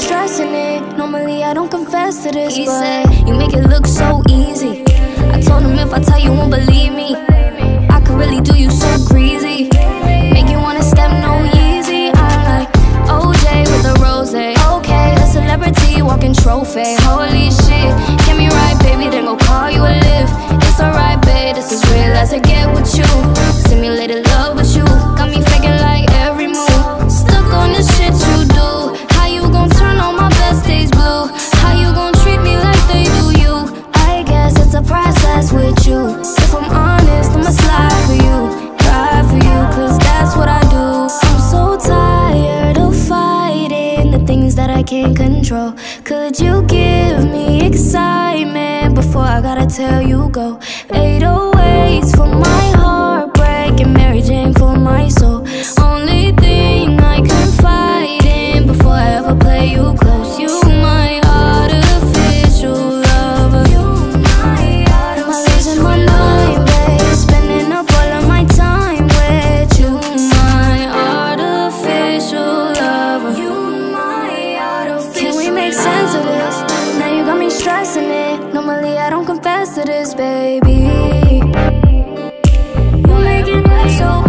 stressing it. Normally I don't confess to this, he but said, you make it look so easy. I told him if I tell you, won't believe me. I could really do you so greasy. Make you wanna step no easy. I'm like OJ with a rose. Okay, a celebrity walking trophy. Holy shit, get me right, baby, then go call you a can't control. Could you give me excitement before I gotta tell you go? 808s for Normally I don't confess to this, baby. You make it look so